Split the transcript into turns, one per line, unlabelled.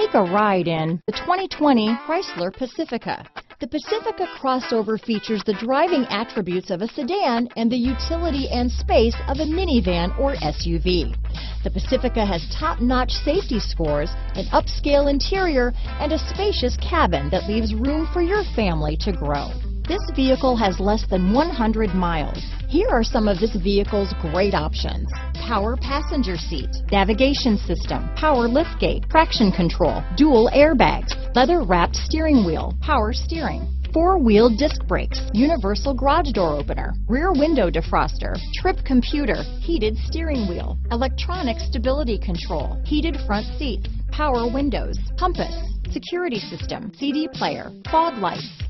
Take a ride in the 2020 Chrysler Pacifica. The Pacifica crossover features the driving attributes of a sedan and the utility and space of a minivan or SUV. The Pacifica has top-notch safety scores, an upscale interior, and a spacious cabin that leaves room for your family to grow. This vehicle has less than 100 miles. Here are some of this vehicle's great options. Power passenger seat, navigation system, power liftgate, traction control, dual airbags, leather wrapped steering wheel, power steering, four-wheel disc brakes, universal garage door opener, rear window defroster, trip computer, heated steering wheel, electronic stability control, heated front seats, power windows, compass, security system, CD player, fog lights.